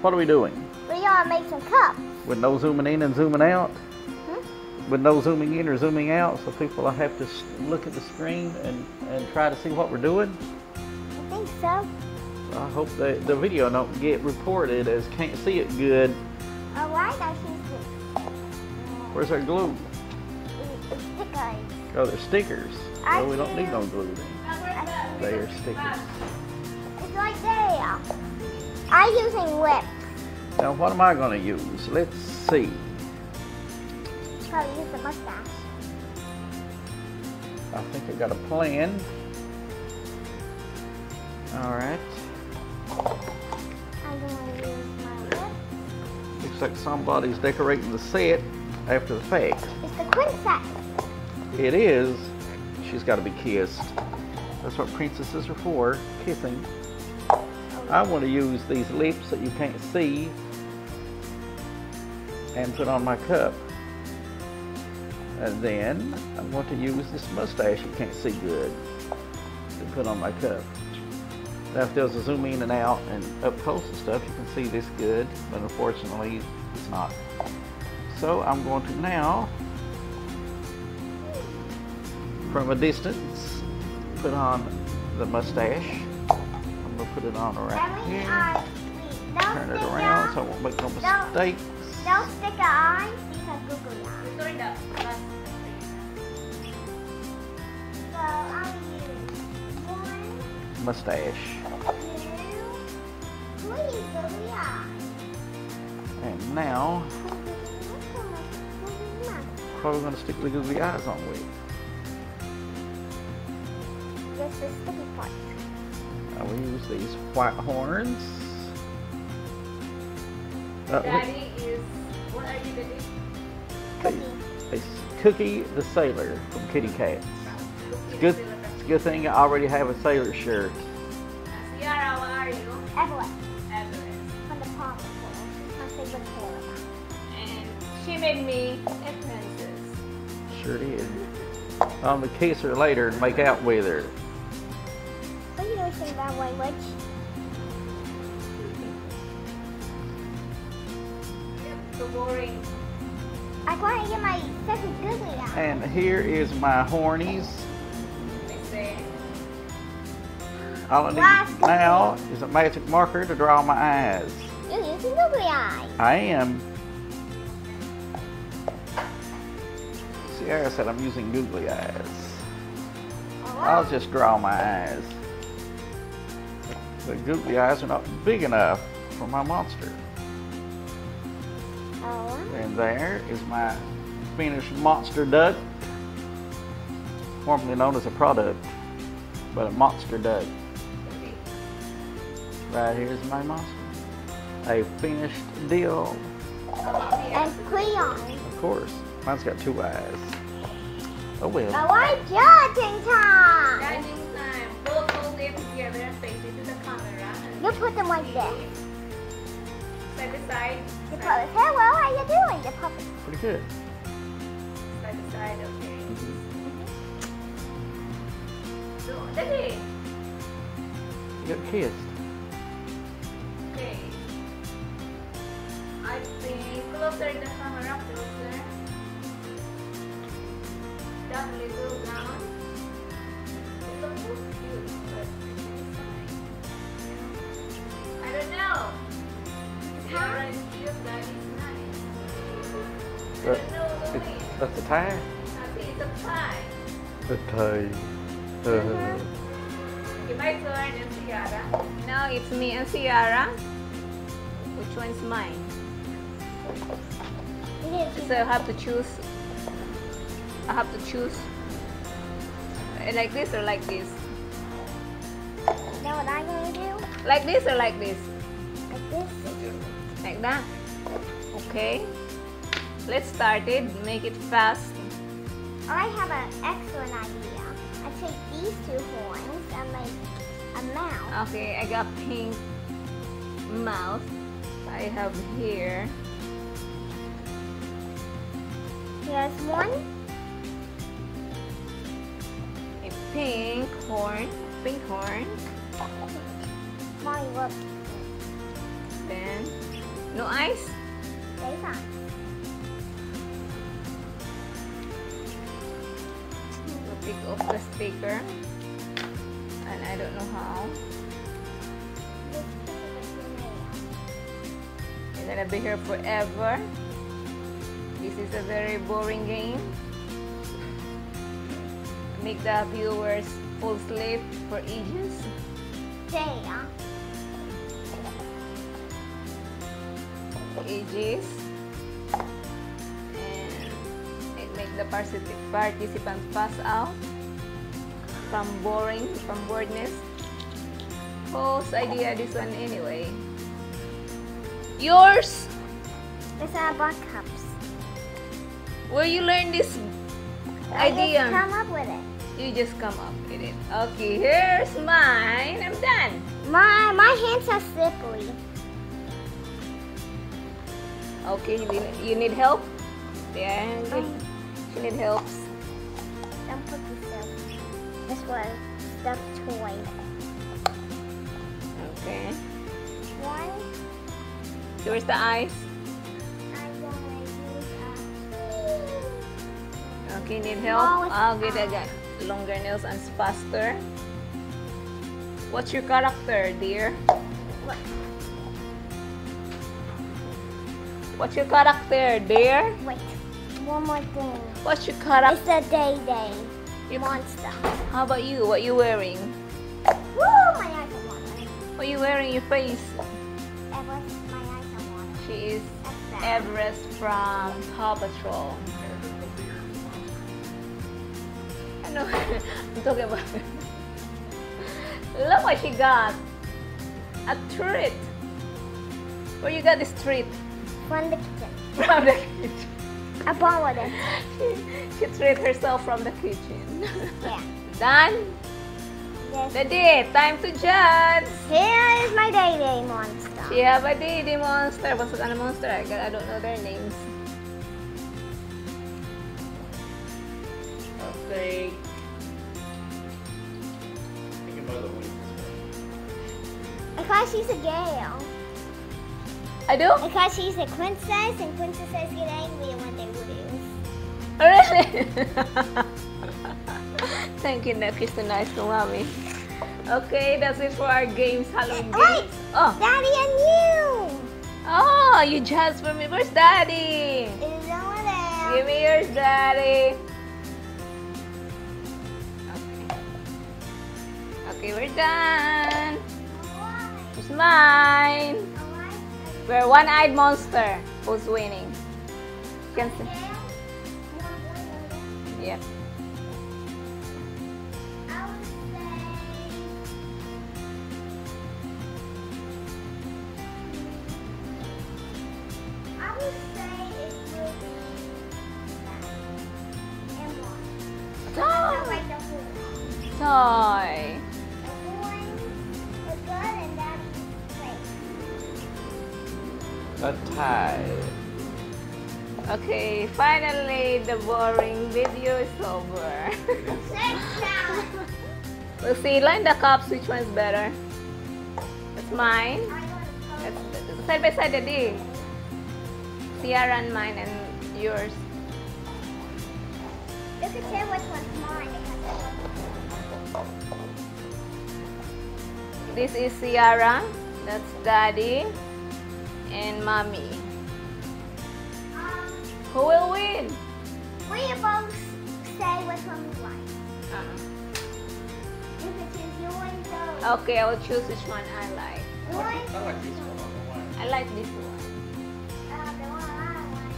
What are we doing? We are making cups. With no zooming in and zooming out? Hmm? With no zooming in or zooming out, so people will have to look at the screen and, and try to see what we're doing? I think so. I hope the, the video don't get reported as can't see it good. Alright, I can see. Where's our glue? It's stickers. Oh, they're stickers. I Well, we don't need no glue then. They are stickers. It's right there. I'm using whip. Now, what am I going to use? Let's see. Probably use the mustache. I think I got a plan. All right. I'm gonna use my whip. Looks like somebody's decorating the set after the fact. It's the princess. It is. She's got to be kissed. That's what princesses are for, kissing. I want to use these lips that you can't see and put on my cup. And then I'm going to use this mustache you can't see good to put on my cup. Now if there's a zoom in and out and up close and stuff, you can see this good, but unfortunately it's not. So I'm going to now, from a distance, put on the mustache. I'm going to put it on around And we here. are. we- Turn it stick around so I won't make no Don't- mistakes. Don't stick your eyes. These are googly eyes. So I'll one, Mustache. two, three. And now, what are we going to stick the googly eyes on with? Just the sticky part. I will use these white horns. Uh, Daddy is. What are you doing? Cookie. it's Cookie the Sailor from Kitty Cats. It's good. It's a good thing I already have a sailor shirt. Ciara, what are you? Everett Everest. from the Paw my favorite character. And she made me a princess. Sure did. I'm gonna kiss her later and make out with her. Here is my hornies. All I need now is a magic marker to draw my eyes. You're using googly eyes. I am. Sierra said I'm using googly eyes. I'll just draw my eyes. The googly eyes are not big enough for my monster. Oh. And there is my finished monster duck, formerly known as a product, but a monster duck. Right here is my monster. A finished deal, And crayon. of course. Mine's got two eyes. Oh well. I like judging time. Judging time. Both hold them together and face it to the camera. You put them like this. side to side. The Side, puppet. Hey, well, how you doing? The puppet. Pretty good. side to side, okay. So, Daddy. You got kissed. Okay. I think closer in the camera, closer. Down a little down. It looks so cute, but it's. I don't know. Sarah is cute, that is nice. I don't know the way. That's a tie? I think it's a pie. A tie. Uh, Okay, my turn and Ciara. Now it's me and Ciara. Which one's mine? It is. So I have to choose. I have to choose. uh, Like this or like this? You know what I'm going to do? Like this or like this? Like this. Like that? Okay. Let's start it. Make it fast. I have an excellent idea. Take these two horns and make a mouth. Okay, I got pink mouth. I have here. Here's one. A pink horn. Pink horn. Mommy, look. Then No ice? They sticker. And I don't know how. You're gonna be here forever. This is a very boring game. Make the viewers fall asleep for ages. yeah. ages and make the partici- participants pass out from boring from boredness whose idea this one anyway yours It's butt cups. where you learn this I idea just come up with it. you just come up with it okay here's mine i'm done My my hands are slippery. okay you need, help yeah Um, you need help don't put this. This was stuffed toy. okay One. here's the eyes I'm gonna use a. Okay, need help? Smallest I'll get again. Longer nails and faster. What's your character, dear? What? What's your character, dear? Wait. One more thing. What's your character? It's a day day Monster. How about you? What are you wearing? Woo! My eyes are watering. What you wearing your face? Everest, my eyes are watering. She is that. Everest from Paw Patrol. I know. I'm talking about. Look what she got. A treat. Where you got this treat? From the kitchen. From the kitchen. I borrowed it. she treat herself from the kitchen. Yeah. Done? Yes. Daddy, time to judge. Here is my day day monster. She have a Didi monster. What's kind of monster? I, I don't know their names. Okay. Think about the wings. Because she's a girl. I do? Because she's a princess, and princesses get angry when they lose. Oh, really? Thank you, Nick. You're so nice to mommy. Okay, that's it for our games, Halloween Wait! games. Oh, Daddy and you! oh, you judged for me. Where's Daddy? It's over there. Give me yours, Daddy. Okay. Okay, we're done. It's mine. We're one-eyed monster. Who's winning? You can see. Yep. Finally the boring video is over. We'll see. Line the cups. Which one's better? That's mine. That's side by side, Daddy. Sierra and mine and yours. You can say which one's mine This is Sierra. That's Daddy and Mommy. Who will win? we both say which one we like. Uh, You can choose yours or okay, I will choose which one I like. I like, I like this one. I don't know why. I like this one. Uh, the one I like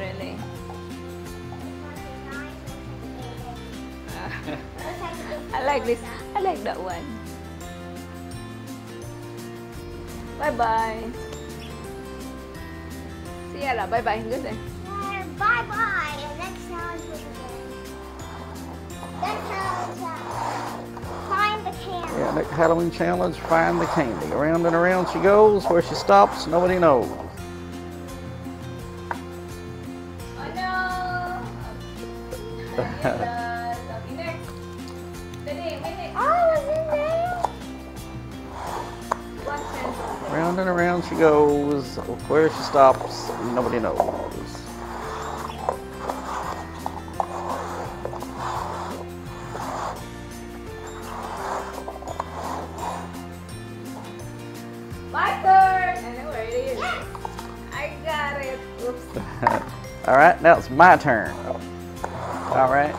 Really. I like this. I like that one. Bye bye. Sierra, bye bye. Good day. Bye bye. And next challenge will begin. Next challenge. uh, Find the camera. Yeah, next Halloween challenge, find the candy. Around and around she goes. Where she stops, nobody knows. Where she stops, nobody knows. My turn! I know where it is. I got it. Oops. All right, now it's my turn. All right,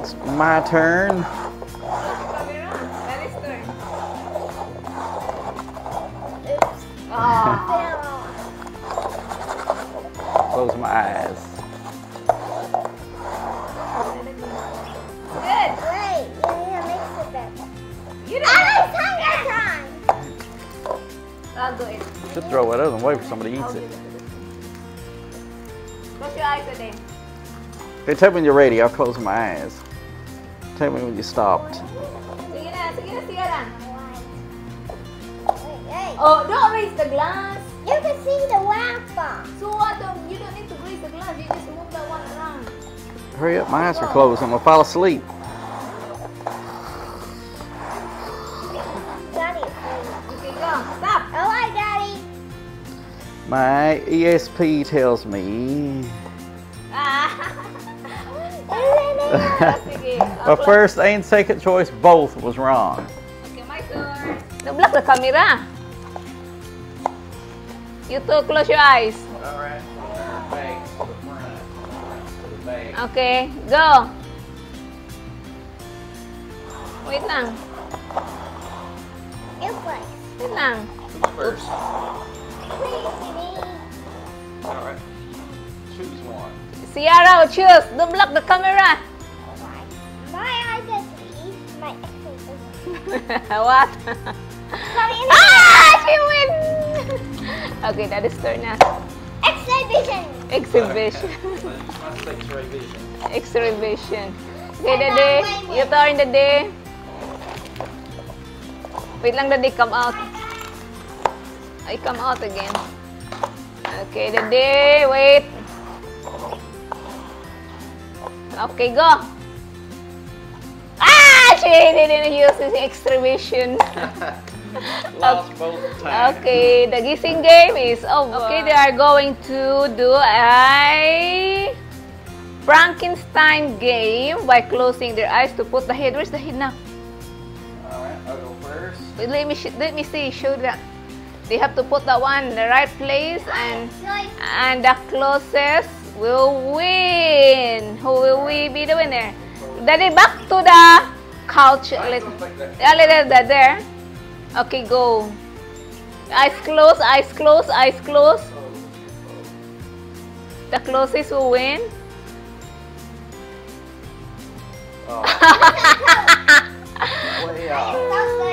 it's my turn. Eats it. it. Close your eyes again. Okay, tell me when you're ready. I'll close my eyes. Tell me when you stopped. Sige na, sige na, sige na. Wait, wait. Oh, don't raise the glass. You can see the waffle. So what? Don't, you don't need to raise the glass. You just move that one around. Hurry up, my eyes are closed. I'm gonna fall asleep. My ESP tells me. But first and second choice both was wrong. Okay, my turn. Na-block the camera. You too, close your eyes. Alright, back to the front. To the back. Okay, go. Wait lang. You play. Wait lang. Who's first? Please, me. Alright. Choose one. Ciara, choose. Don't block the camera. My eye gets my exercise. What? Ah! She win! okay, that is turn na. Exhibition. Exhibition. My six-ray vision. Exhibition. Okay, Dade. You turn, Dade. Wait lang, Dade. Come out. I come out again. Okay, the day, Wait. Okay, go. Ah! She didn't use his exhibition. Lost both times. Okay, the guessing game is over. Okay, they are going to do a Frankenstein game by closing their eyes to put the head. Where's the head now? Alright, I'll go first. Wait, let me let me see. Show that. They have to put that one in the right place, and and the closest will win. Who will we be the winner? Daddy, back to the couch. Yeah, little that there. Okay, go. Eyes closed, eyes closed, eyes closed. The closest will win. Oh.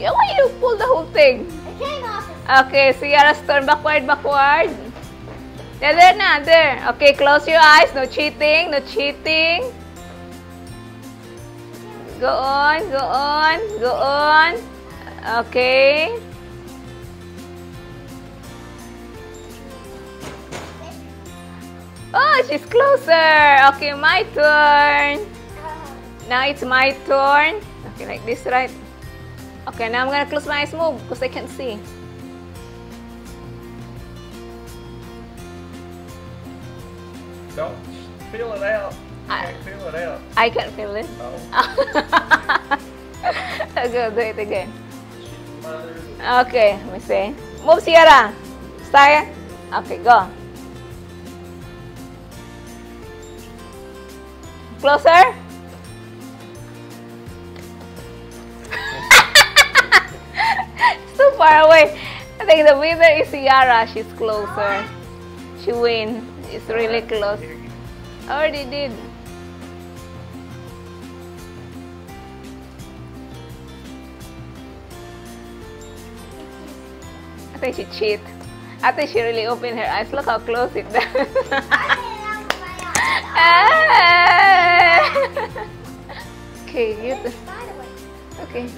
Yeah, why you pull the whole thing? Came off. Okay, Ciara's turn backward, backward. Yeah, there na, there. Okay, close your eyes. No cheating, no cheating. Go on, go on, go on. Okay. Oh, she's closer. Okay, my turn. Now it's my turn. Okay, like this, right? Okay, now I'm gonna close my eyes, move, because I can't see. Don't feel it out. You I- can't feel it out. I can't feel it. No. Oh. okay, do it again. Okay, let me see. Move, Sierra. Stay. Okay, go. Closer. Far away. I think the winner is Ciara. She's closer. She win. It's really close. I already did. I think she cheat. I think she really opened her eyes. Look how close it does. Ah! okay, you. Okay.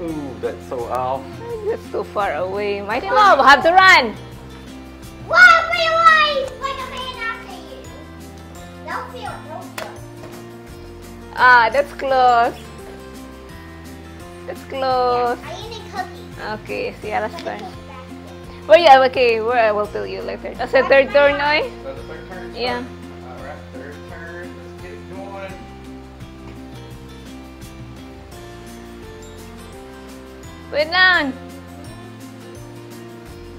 Ooh, that's so off. I That's too far away. Mighty Mob, have to run. Why, wait, why? He's like a man after you. Don't feel don't feel. Ah, that's close. That's close. Are you eating cookies? Okay, Sierra's Let me turn. put it. Where you? Okay, where I will tell you later. That's the third turn, Noy. So the third turn. Yeah. Wait lang.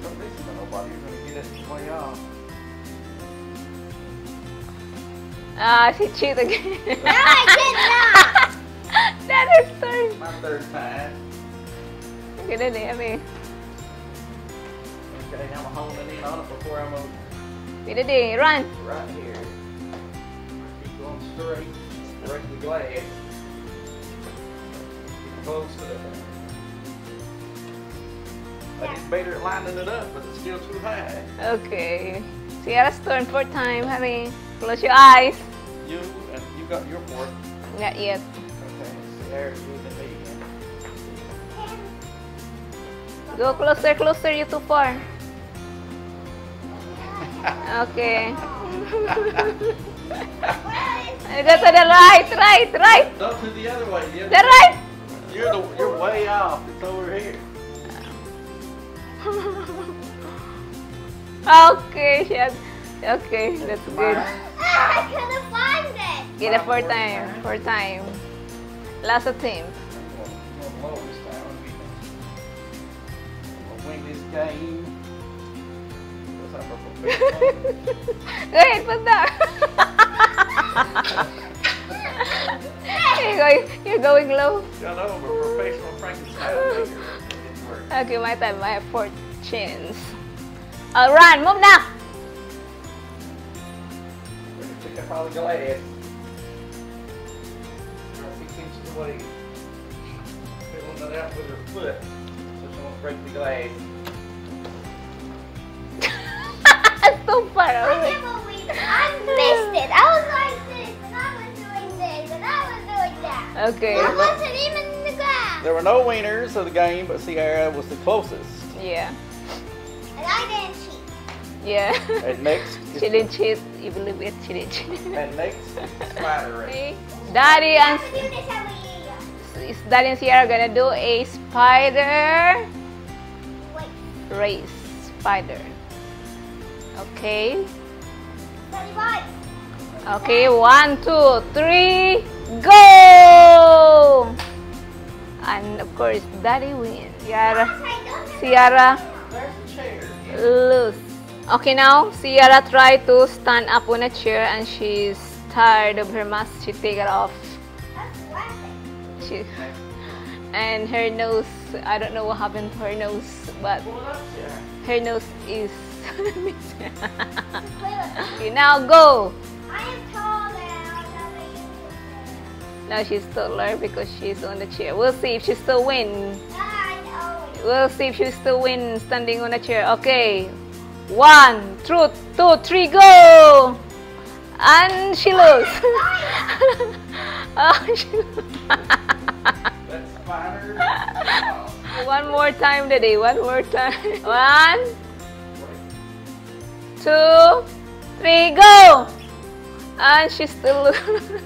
Don't listen to nobody. You're gonna get it way off. Ah, she cheated again. No, I did not. that is turn. My third time. Ganun eh, abi. Okay, I'm holding in on it before I move Pwede din, run. right here. Keep going straight. Break the glass. Close to the thing. I just better at lining it up, but it's still too high. Okay. Sierra's turn fourth time, honey. Close your eyes. You and you got your fourth. Not yet. Okay, Sierra, you and me again. Go closer, closer. You're too far. Okay. Go to the right, right, right. No, to the other way. The, The right. You're the, you're way off. It's over here. Okay, she okay, that's good. I couldn't find it. Get it four time, four time. Last attempt. I'm gonna blow time. I'm gonna win this game. Because I'm a professional. Go ahead, put that. you're, going, you're going low. Y'all know I'm a professional Frankenstein Okay, my time. I have four chins. I'll run. Move now. We're gonna pick up all the glass. About six inches away. It out with her foot. So she won't break the glass. Too far I away. can't believe it. I missed it. I was like this, and I was doing this, and I was doing that. Okay. I wasn't even in the ground. There were no winners of the game, but Sierra was the closest. Yeah. And I didn't cheat. Yeah. And next, is she didn't cheat. You believe it? She didn't cheat. And next, spider race. Daddy and have to do this every year. is Daddy and Sierra gonna do a spider Wait, race. Spider. Okay. 35. Okay. One, two, three, go! And of course, Daddy wins. Sierra, Sierra lose. Okay, now Sierra tried to stand up on a chair and she's tired of her mask. She take it off. She and her nose. I don't know what happened to her nose, but her nose is. Okay, now go. Now she's taller because she's on the chair. We'll see if she still win. We'll see if she still win standing on a chair. Okay. One, two, two, three, go! And she lose. oh, she One more time today. One more time. One, two, three, go! And she still lose.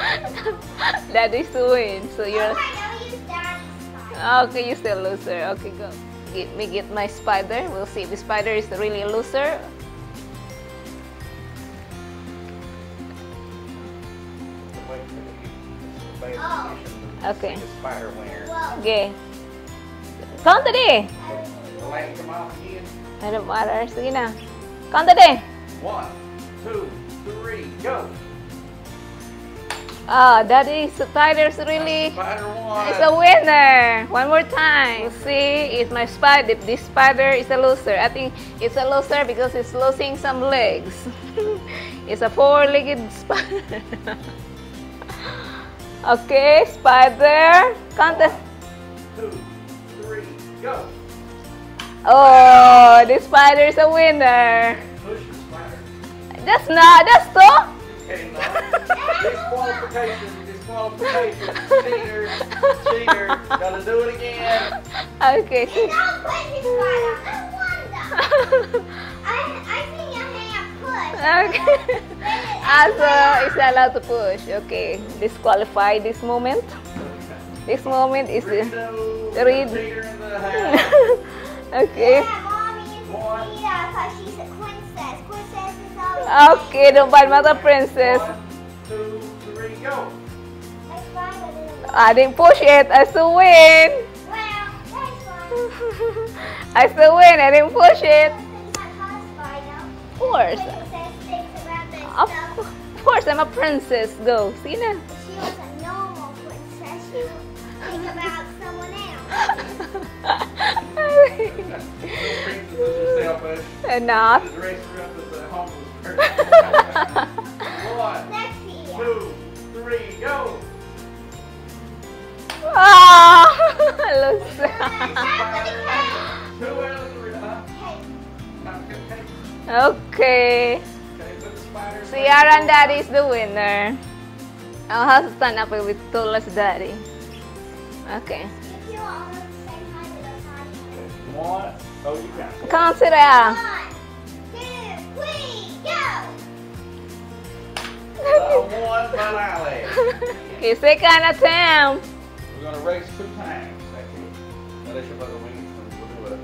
That was a good one. that is to win. So you're Alright, now we use daddy's spine. okay. You still loser. Okay, go. Get me get my spider. We'll see if the spider is really a loser. Wait till you get the Oh. Okay. spider winner. Okay. Count today. The leg come off again. I don't matter. Sige na. Count today. One, two, three, go. Ah, that is Tyler's really Spider one. is a winner. One more time. We'll see it's my spider, this spider is a loser. I think it's a loser because it's losing some legs. it's a four-legged spider. okay, spider. Contest. the. Two, three, go. Oh, this spider is a winner. Push your spider. That's not. That's two. Okay, no. Disqualification. Disqualification. disqualification. Cheater. Cheater. Gotta do it again. Okay. don't put this spider. No. I, I think you have push. Okay. Ah, also, it's not allowed to push. Okay. Disqualify this moment. This moment is the. Read. Cheater in the house. okay. Yeah, mommy Okay, the bad mother princess. One, two, three, go. I didn't know. I didn't push it. I still win. Well, that's fine. I still win. I didn't push it. Princess is not called spider. Of course. Princess thinks about this Of course, I'm a princess. Go. See na. If she was a normal princess, she would think about someone else. Princess One, Next year. two, three, go. Ah, lose. Two out of? Okay, okay. okay, put the spider So Yara and Daddy is the winner. I'll have to stand up with Tola's daddy. Okay. One, oh, you got it. One by Lally. Okay, second attempt. We're gonna race two times. That's it. Unless your brother wins, we'll do it.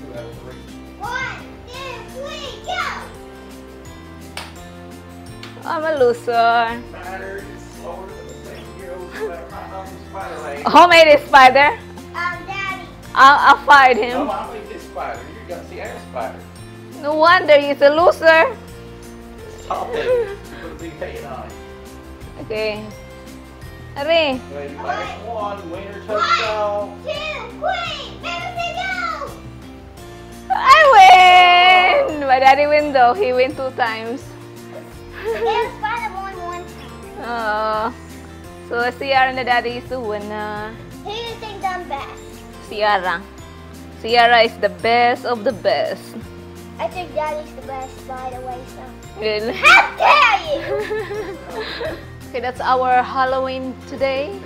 Two out of three. One, two, three, go! I'm a loser. Spider is slower than the seven-year-old spider right off the spider leg. Who made this spider? Um, Daddy. I'll, I'll fight No, him. I made this spider. You're gonna see our spider. No wonder he's a loser. Stop it. It. Okay. Ready? Ready, last one. Winner One, touchdown. two, three, Madison, go! I win! My daddy win though. He win two times. There's Spider won one time. Oh. So Sierra and the daddy is the winner. Who do you think done best? Sierra. Sierra is the best of the best. I think Daddy's the best, by the way, so. Really? How dare you! okay, that's our Halloween today.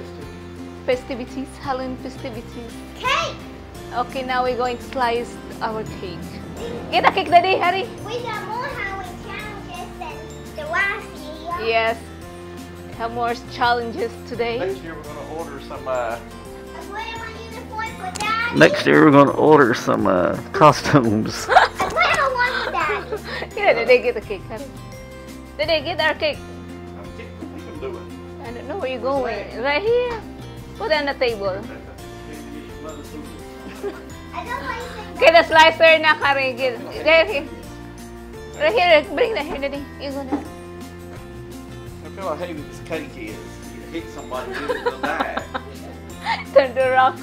Festivities, Halloween festivities. Cake! Okay, now we're going to slice our cake. Get a cake, daddy, hurry. We got more Halloween challenges than the last year. Yes. Have more challenges today. Next year we're gonna order some. Uh, I'm wearing my uniform for Daddy. next year we're gonna order some uh, costumes. Yeah, daddy, get the cake, hurry. Daddy, get our cake. we can do it. I don't know where you're going. Right here. Put it on the table. I don't like saying Okay, the slicer na kari. Get, there, here. Right here, bring that here, daddy. You go now. I feel like this cake is. You hit somebody, you'll die. Turn the rock.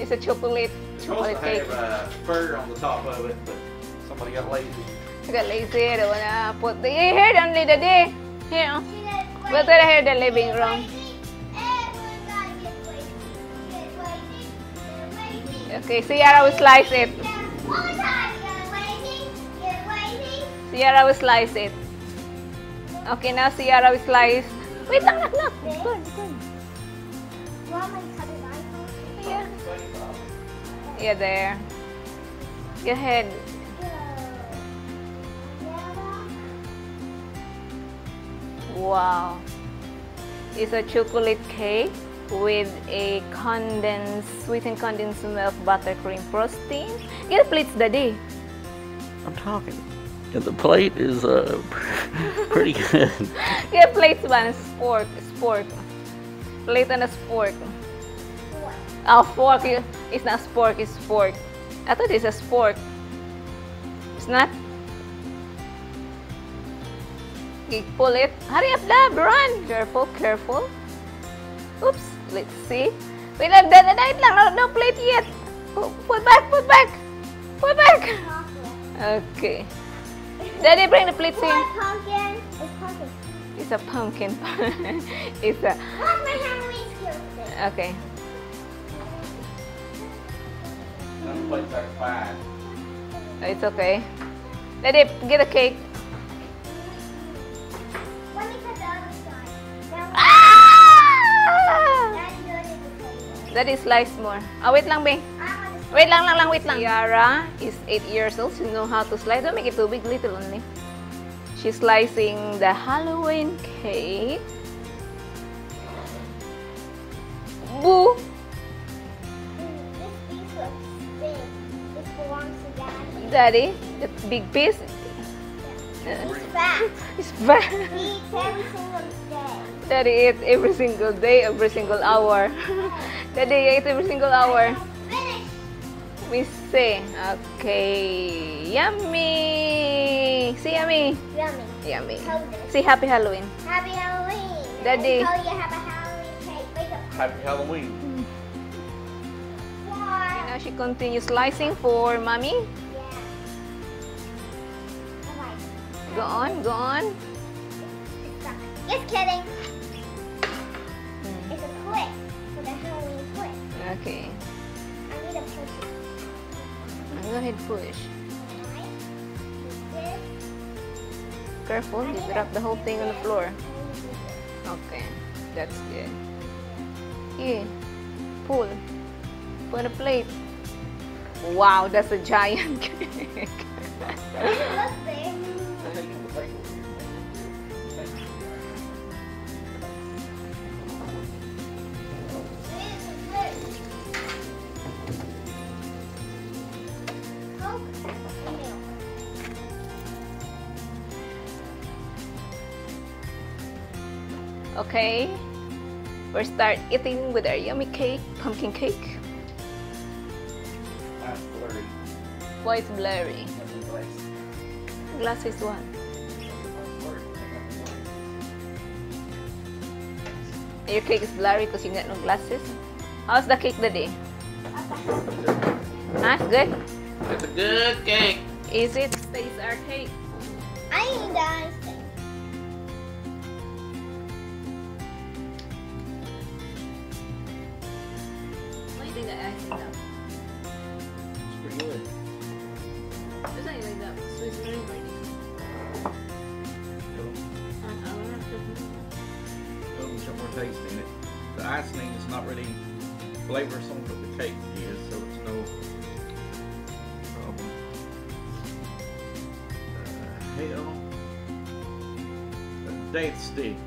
It's a chocolate, It's supposed to cake. have uh, fur on the top of it, but somebody got lazy. Got lazy. I don't wanna put the only daddy. Here, oh. she said, Put it here, the living room. Okay, Sierra will slice it. Sierra will slice it. Okay, now Sierra will slice. Wait lang, nak, nak. Good, good. Mama, cut it out. Yeah. Yeah, there. Go ahead. Wow. It's a chocolate cake with a condensed, sweetened condensed milk buttercream frosting. Get plates, daddy. I'm talking. And the plate is uh, pretty good. Get a plates ba? Spork. Spork. Plate and a spork. Oh, fork. It's not spork, it's fork. I thought it's a spork. It's not? Okay, pull it. Hurry up, love. Run. Careful, careful. Oops. Let's see. Wait lang. da- da- Wait lang. No, no plate yet. Put back, put back. Put back. Okay. Daddy, bring the plate here. What pumpkin? It's pumpkin. It's a pumpkin. it's a... What's my Halloween skills? Okay. Some plates are fine. It's okay. Daddy, get a cake. Daddy slice more. Ah, wait lang, Bing. I want to Wait lang, lang, lang, wait lang. Yara is 8 years old. She know how to slice. Don't make it too big, little only. She's slicing the Halloween cake. Boo! This piece looks big. This belongs to Daddy. Daddy, the big piece. He's fat. It's fat. He eats every single day. Daddy eats every single day, every single hour. Daddy eats every single hour. Finish. We say, okay, yummy. Say yummy. Yummy. Yummy. Hold this. Say happy Halloween. Happy Halloween. Daddy. Let you have a Halloween cake. Happy Halloween. Why? Now she continues slicing for mommy. Yeah. Alright. Go on, go on. Just kidding. Okay, I need a push it. go ahead push. Careful, you drop the whole thing on the floor. Okay, that's good. Here, pull. Put a plate. Wow, that's a giant cake. Okay, we'll start eating with our yummy cake, pumpkin cake. That's blurry. Why it's blurry? Glass is one. Your cake is blurry because you got no glasses. How's the cake today? Nice, good. It's a good cake. Is it? Stays our cake. I need the A